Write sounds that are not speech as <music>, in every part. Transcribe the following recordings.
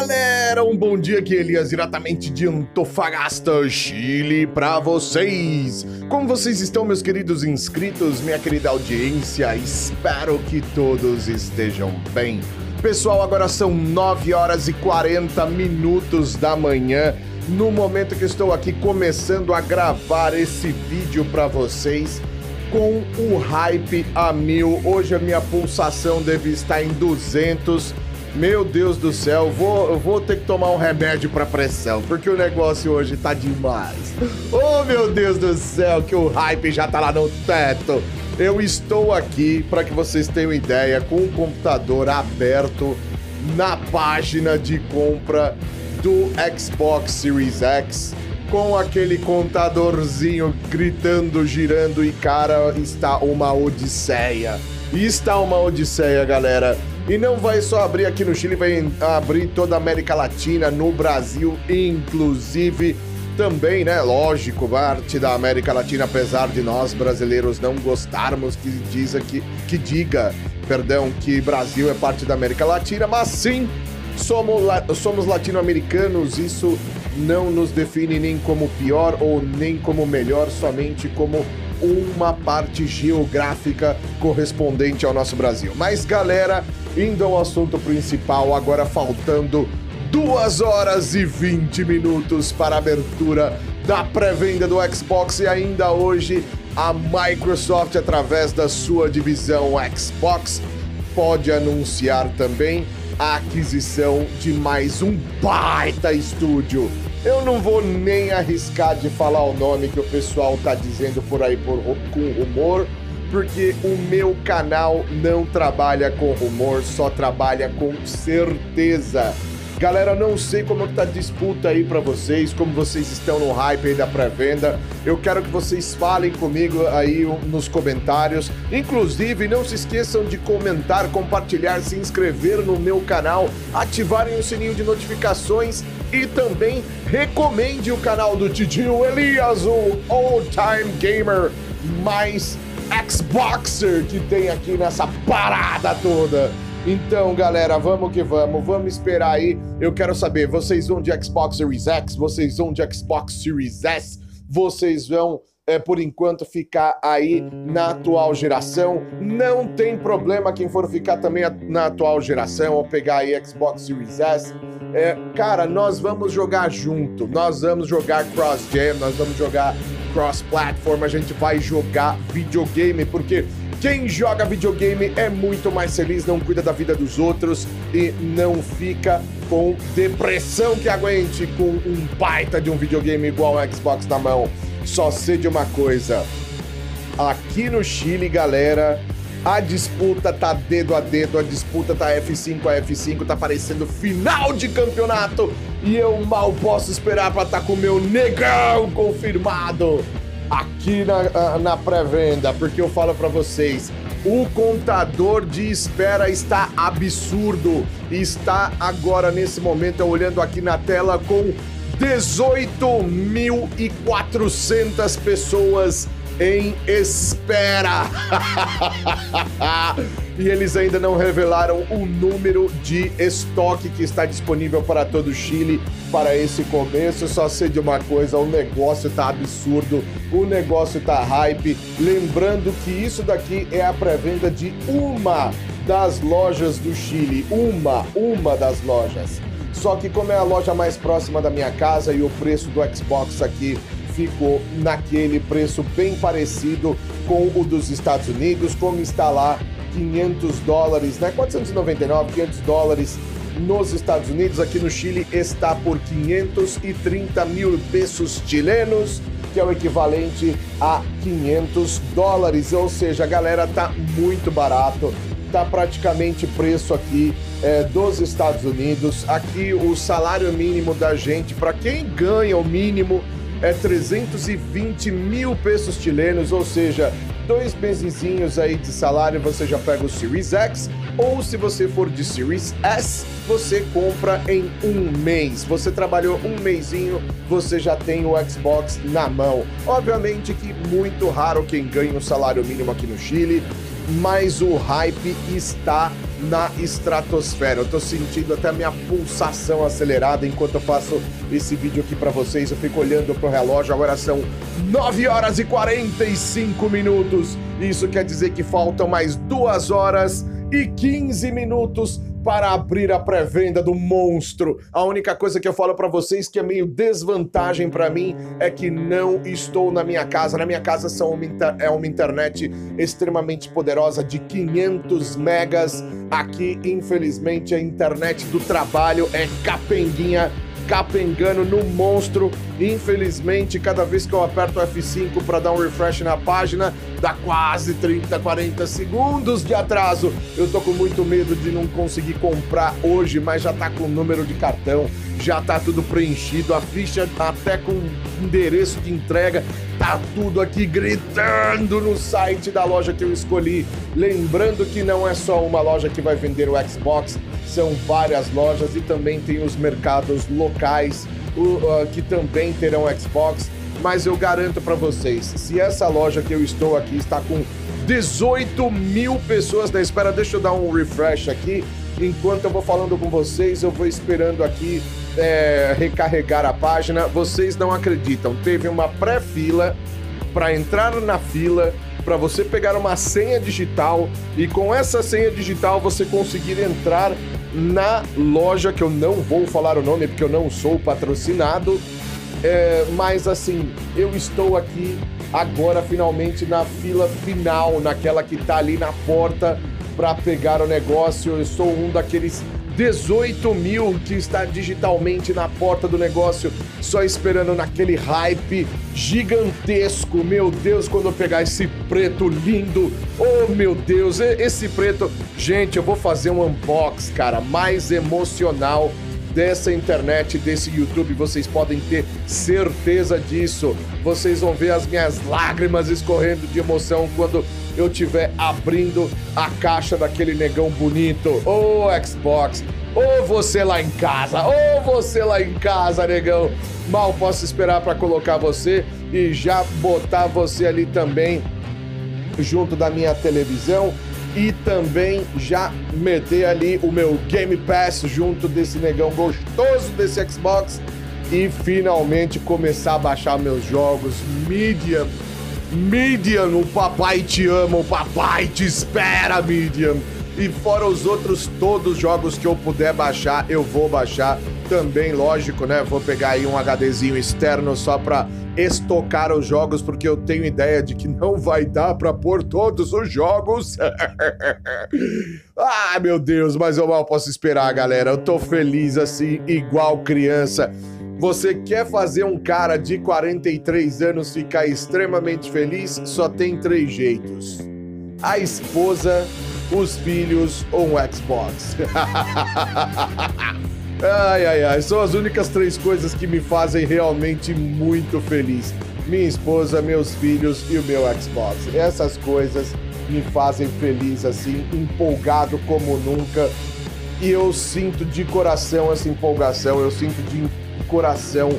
galera, um bom dia aqui, Elias, diretamente de Antofagasta, Chile, para vocês. Como vocês estão, meus queridos inscritos, minha querida audiência? Espero que todos estejam bem. Pessoal, agora são 9 horas e 40 minutos da manhã, no momento que estou aqui começando a gravar esse vídeo para vocês com o hype a mil. Hoje a minha pulsação deve estar em 200 meu Deus do céu, vou, eu vou ter que tomar um remédio para pressão, porque o negócio hoje tá demais. Oh, meu Deus do céu, que o hype já tá lá no teto. Eu estou aqui, para que vocês tenham ideia, com o computador aberto na página de compra do Xbox Series X, com aquele contadorzinho gritando, girando e cara, está uma odisseia. Está uma odisseia, galera. E não vai só abrir aqui no Chile, vai abrir toda a América Latina, no Brasil, inclusive também, né? Lógico, parte da América Latina, apesar de nós brasileiros não gostarmos que que diga, perdão, que Brasil é parte da América Latina, mas sim somos, somos latino-americanos, isso não nos define nem como pior ou nem como melhor, somente como uma parte geográfica correspondente ao nosso Brasil. Mas galera, indo ao assunto principal, agora faltando 2 horas e 20 minutos para a abertura da pré-venda do Xbox e ainda hoje a Microsoft, através da sua divisão Xbox, pode anunciar também a aquisição de mais um baita estúdio. Eu não vou nem arriscar de falar o nome que o pessoal tá dizendo por aí por, com rumor, porque o meu canal não trabalha com rumor, só trabalha com certeza. Galera, não sei como é que tá a disputa aí para vocês, como vocês estão no hype aí da pré-venda. Eu quero que vocês falem comigo aí nos comentários. Inclusive, não se esqueçam de comentar, compartilhar, se inscrever no meu canal, ativarem o sininho de notificações e também recomende o canal do Titio Elias, o Old Time Gamer mais Xboxer que tem aqui nessa parada toda. Então, galera, vamos que vamos, vamos esperar aí. Eu quero saber, vocês vão de Xbox Series X, vocês vão de Xbox Series S, vocês vão é, por enquanto, ficar aí na atual geração. Não tem problema quem for ficar também na atual geração ou pegar aí Xbox Series S. É, cara, nós vamos jogar junto, nós vamos jogar cross-gen, nós vamos jogar cross-platform, a gente vai jogar videogame, porque quem joga videogame é muito mais feliz, não cuida da vida dos outros e não fica com depressão que aguente com um baita de um videogame igual o Xbox na mão. Só sei de uma coisa: aqui no Chile, galera, a disputa tá dedo a dedo, a disputa tá F5 a F5, tá parecendo final de campeonato e eu mal posso esperar para estar tá com o meu negão confirmado aqui na, na pré-venda, porque eu falo para vocês, o contador de espera está absurdo. Está agora, nesse momento, olhando aqui na tela com 18.400 pessoas em espera. <laughs> e eles ainda não revelaram o número de estoque que está disponível para todo o Chile para esse começo. Só sei de uma coisa, o negócio tá absurdo, o negócio tá hype. Lembrando que isso daqui é a pré-venda de uma das lojas do Chile, uma, uma das lojas. Só que como é a loja mais próxima da minha casa e o preço do Xbox aqui ficou naquele preço bem parecido com o dos Estados Unidos, como está lá 500 dólares, né? 499, 500 dólares nos Estados Unidos, aqui no Chile está por 530 mil pesos chilenos, que é o equivalente a 500 dólares. Ou seja, galera tá muito barato, tá praticamente preço aqui é, dos Estados Unidos. Aqui o salário mínimo da gente, para quem ganha o mínimo é 320 mil pesos chilenos, ou seja, dois mesezinhos aí de salário você já pega o Series X, ou se você for de Series S, você compra em um mês. Você trabalhou um mêsinho, você já tem o Xbox na mão. Obviamente que muito raro quem ganha o salário mínimo aqui no Chile, mas o hype está na estratosfera. Eu tô sentindo até a minha pulsação acelerada enquanto eu faço esse vídeo aqui para vocês. Eu fico olhando pro relógio, agora são 9 horas e 45 minutos. Isso quer dizer que faltam mais 2 horas e 15 minutos para abrir a pré-venda do monstro. A única coisa que eu falo para vocês que é meio desvantagem para mim é que não estou na minha casa. Na minha casa são uma é uma internet extremamente poderosa de 500 megas. Aqui, infelizmente, a internet do trabalho é capenguinha capengando no monstro. Infelizmente, cada vez que eu aperto F5 para dar um refresh na página, dá quase 30, 40 segundos de atraso. Eu tô com muito medo de não conseguir comprar hoje, mas já tá com o número de cartão, já tá tudo preenchido, a ficha até com endereço de entrega, tá tudo aqui gritando no site da loja que eu escolhi. Lembrando que não é só uma loja que vai vender o Xbox, são várias lojas e também tem os mercados locais uh, que também terão Xbox. Mas eu garanto para vocês, se essa loja que eu estou aqui está com 18 mil pessoas na espera, deixa eu dar um refresh aqui. Enquanto eu vou falando com vocês, eu vou esperando aqui é, recarregar a página. Vocês não acreditam, teve uma pré-fila para entrar na fila para você pegar uma senha digital e com essa senha digital você conseguir entrar na loja que eu não vou falar o nome porque eu não sou patrocinado, é, mas assim eu estou aqui agora finalmente na fila final, naquela que tá ali na porta para pegar o negócio. Eu sou um daqueles 18 mil que está digitalmente na porta do negócio, só esperando naquele hype gigantesco. Meu Deus, quando eu pegar esse preto lindo, oh meu Deus, esse preto. Gente, eu vou fazer um unbox, cara, mais emocional dessa internet, desse YouTube, vocês podem ter certeza disso. Vocês vão ver as minhas lágrimas escorrendo de emoção quando eu estiver abrindo a caixa daquele negão bonito. Oh, Xbox, oh, você lá em casa, oh, você lá em casa, negão. Mal posso esperar para colocar você e já botar você ali também junto da minha televisão e também já meter ali o meu Game Pass junto desse negão gostoso desse Xbox e finalmente começar a baixar meus jogos Medium Medium, o papai te ama, o papai te espera, Medium. E fora os outros todos os jogos que eu puder baixar, eu vou baixar também, lógico, né? Vou pegar aí um HDzinho externo só para estocar os jogos, porque eu tenho ideia de que não vai dar para pôr todos os jogos. <laughs> ah, meu Deus, mas eu mal posso esperar, galera. Eu tô feliz assim, igual criança. Você quer fazer um cara de 43 anos ficar extremamente feliz? Só tem três jeitos: a esposa, os filhos ou um Xbox. <laughs> ai, ai, ai. São as únicas três coisas que me fazem realmente muito feliz: minha esposa, meus filhos e o meu Xbox. Essas coisas me fazem feliz, assim, empolgado como nunca. E eu sinto de coração essa empolgação, eu sinto de coração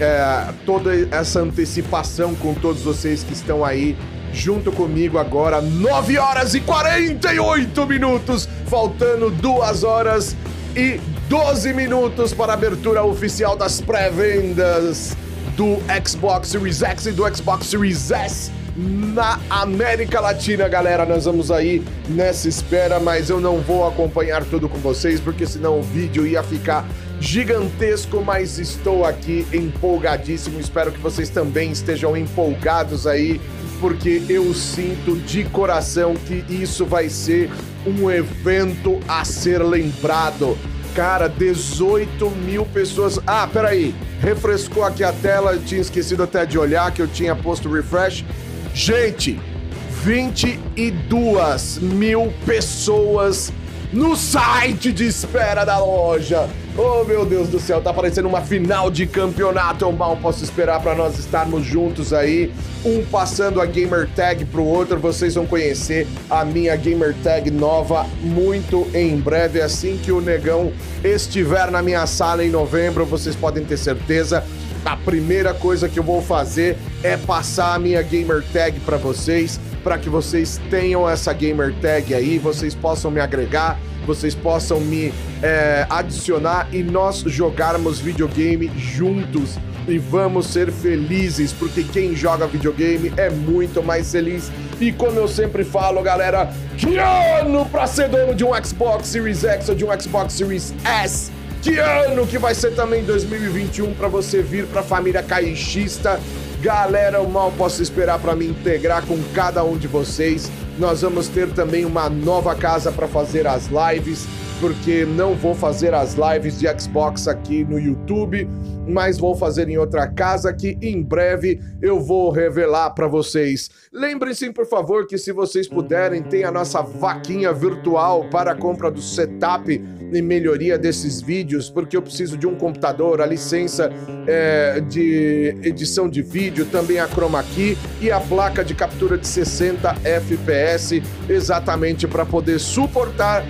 é, toda essa antecipação com todos vocês que estão aí junto comigo agora. 9 horas e 48 minutos, faltando 2 horas e 12 minutos para a abertura oficial das pré-vendas do Xbox Series X e do Xbox Series S na América Latina, galera. Nós vamos aí nessa espera, mas eu não vou acompanhar tudo com vocês, porque senão o vídeo ia ficar gigantesco, mas estou aqui empolgadíssimo. Espero que vocês também estejam empolgados aí, porque eu sinto de coração que isso vai ser um evento a ser lembrado. Cara, 18 mil pessoas. Ah, peraí. Refrescou aqui a tela, eu tinha esquecido até de olhar que eu tinha posto refresh. Gente, 22 mil pessoas no site de espera da loja. Oh, meu Deus do céu, tá parecendo uma final de campeonato. Eu mal posso esperar para nós estarmos juntos aí, um passando a gamer tag pro outro. Vocês vão conhecer a minha gamer tag nova muito em breve, assim que o negão estiver na minha sala em novembro, vocês podem ter certeza. A primeira coisa que eu vou fazer é passar a minha gamer tag para vocês para que vocês tenham essa gamer tag aí, vocês possam me agregar, vocês possam me é, adicionar e nós jogarmos videogame juntos e vamos ser felizes, porque quem joga videogame é muito mais feliz. E como eu sempre falo, galera, que ano pra ser dono de um Xbox Series X ou de um Xbox Series S? Que ano que vai ser também 2021 para você vir pra família caixista? Galera, eu mal posso esperar para me integrar com cada um de vocês. Nós vamos ter também uma nova casa para fazer as lives porque não vou fazer as lives de Xbox aqui no YouTube, mas vou fazer em outra casa que em breve eu vou revelar para vocês. Lembrem-se, por favor, que se vocês puderem, tem a nossa vaquinha virtual para a compra do setup e melhoria desses vídeos, porque eu preciso de um computador, a licença é, de edição de vídeo, também a chroma key e a placa de captura de 60 FPS, exatamente para poder suportar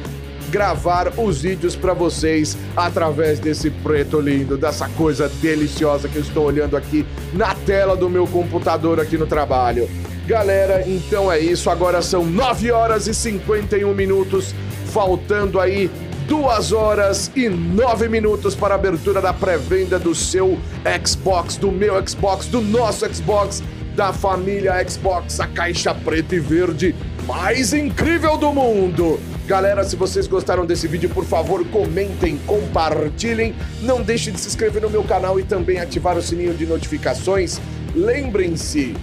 gravar os vídeos para vocês através desse preto lindo, dessa coisa deliciosa que eu estou olhando aqui na tela do meu computador aqui no trabalho. Galera, então é isso. Agora são 9 horas e 51 minutos, faltando aí duas horas e nove minutos para a abertura da pré-venda do seu Xbox, do meu Xbox, do nosso Xbox, da família Xbox, a caixa preta e verde mais incrível do mundo. Galera, se vocês gostaram desse vídeo, por favor, comentem, compartilhem. Não deixe de se inscrever no meu canal e também ativar o sininho de notificações. Lembrem-se,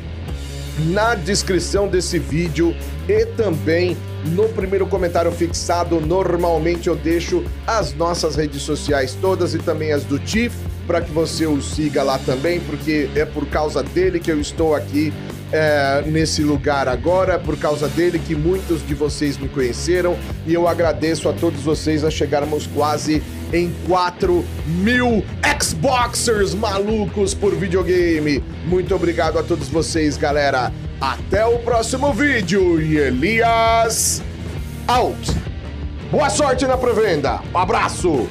na descrição desse vídeo e também no primeiro comentário fixado, normalmente eu deixo as nossas redes sociais todas e também as do Tiff para que você o siga lá também, porque é por causa dele que eu estou aqui é, nesse lugar agora, por causa dele que muitos de vocês me conheceram e eu agradeço a todos vocês a chegarmos quase em 4 mil Xboxers malucos por videogame. Muito obrigado a todos vocês, galera. Até o próximo vídeo e Elias out. Boa sorte na pré-venda. Um abraço.